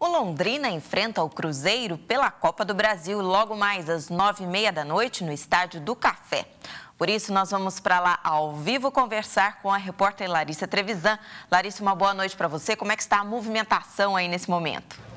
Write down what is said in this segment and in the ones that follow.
O Londrina enfrenta o Cruzeiro pela Copa do Brasil logo mais às nove e meia da noite no Estádio do Café. Por isso, nós vamos para lá ao vivo conversar com a repórter Larissa Trevisan. Larissa, uma boa noite para você. Como é que está a movimentação aí nesse momento?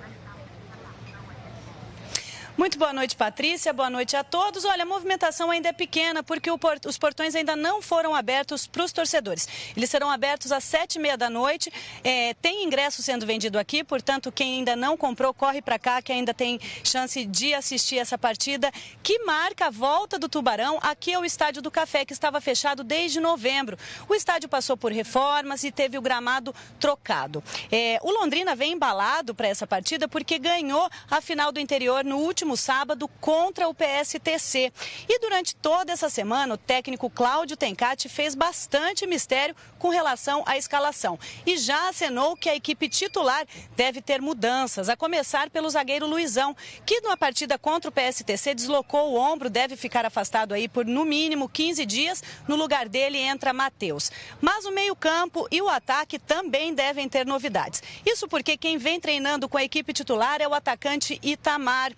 Muito boa noite, Patrícia. Boa noite a todos. Olha, a movimentação ainda é pequena porque os portões ainda não foram abertos para os torcedores. Eles serão abertos às sete e meia da noite. É, tem ingresso sendo vendido aqui, portanto, quem ainda não comprou, corre para cá que ainda tem chance de assistir essa partida que marca a volta do Tubarão aqui ao Estádio do Café, que estava fechado desde novembro. O estádio passou por reformas e teve o gramado trocado. É, o Londrina vem embalado para essa partida porque ganhou a final do interior no último último sábado contra o PSTC. E durante toda essa semana, o técnico Cláudio Tencati fez bastante mistério com relação à escalação e já acenou que a equipe titular deve ter mudanças, a começar pelo zagueiro Luizão, que numa partida contra o PSTC deslocou o ombro, deve ficar afastado aí por no mínimo 15 dias. No lugar dele entra Matheus. Mas o meio-campo e o ataque também devem ter novidades. Isso porque quem vem treinando com a equipe titular é o atacante Itamar.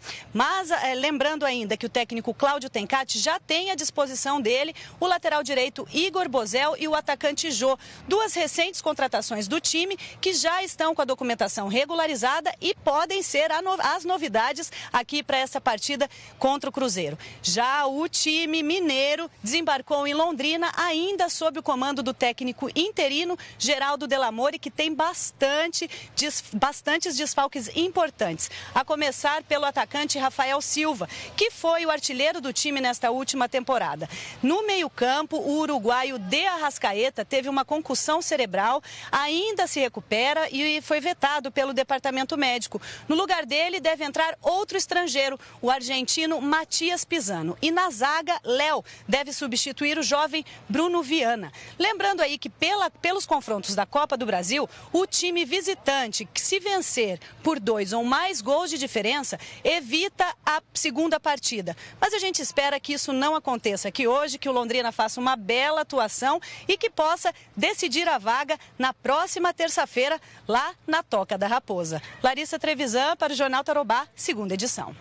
Mas é, lembrando ainda que o técnico Cláudio Tencati já tem à disposição dele o lateral direito Igor Bozel e o atacante Jô. Duas recentes contratações do time que já estão com a documentação regularizada e podem ser as novidades aqui para essa partida contra o Cruzeiro. Já o time mineiro desembarcou em Londrina, ainda sob o comando do técnico interino Geraldo Delamore, que tem bastante, des, bastantes desfalques importantes. A começar pelo atacante Rafael Rafael Silva, que foi o artilheiro do time nesta última temporada. No meio-campo, o uruguaio De Arrascaeta teve uma concussão cerebral, ainda se recupera e foi vetado pelo departamento médico. No lugar dele deve entrar outro estrangeiro, o argentino Matias Pisano. E na zaga, Léo deve substituir o jovem Bruno Viana. Lembrando aí que pela, pelos confrontos da Copa do Brasil, o time visitante, que se vencer por dois ou mais gols de diferença, evita a segunda partida. Mas a gente espera que isso não aconteça aqui hoje, que o Londrina faça uma bela atuação e que possa decidir a vaga na próxima terça-feira, lá na Toca da Raposa. Larissa Trevisan para o Jornal Tarobá, segunda edição.